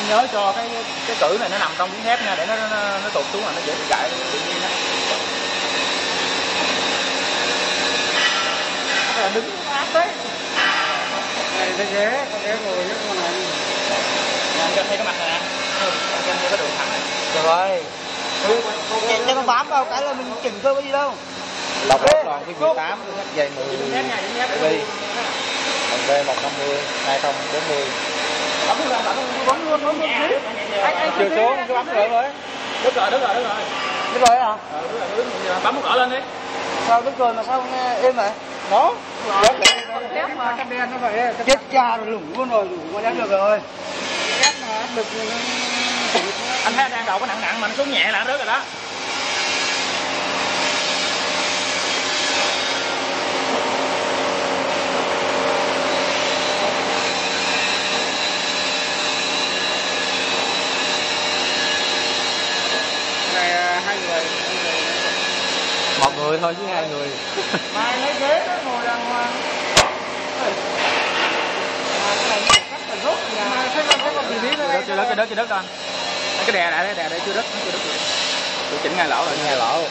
anh nhớ cho cái cái cử này nó nằm trong miếng thép nha để nó nó, nó tụt xuống là nó dễ bị gãy. Tự nhiên á đứng áp đấy này cái ghế cái ghế ngồi cái con này. Anh cho thấy cái mặt này nè. Anh cho thấy cái đường thẳng này. Rồi Chạy cho nó bám vào cái là mình chỉnh cơ cái gì đâu. Lọc lọc lòn cái 18 dày 10 dính thép nha dính thép ly còn B 150 2040 chiều xuống cứ bấm rồi thôi. Đứt rồi đứt rồi đứt rồi. Được rồi hả? Ờ, rồi rồi. bấm một đỏ lên đi. Sao đứt rồi mà sao nghe êm vậy? Cái chết cha rồi lủng luôn rồi lủng con được rồi. Anh thấy đang đầu có nặng nặng mà nó xuống nhẹ là rớt rồi đó này à, hai người một người thôi chứ hai người. Mai lấy ghế nó ngồi đàng hoàng. Đất chưa đất chưa đất chưa đất con. Cái đè lại đấy đè đây chưa đất chưa đất chỉnh ngay lỗ rồi. Nghe lỗ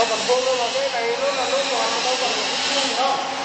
đâu còn vô đâu là cái này, nó là nó còn đâu còn gì đâu.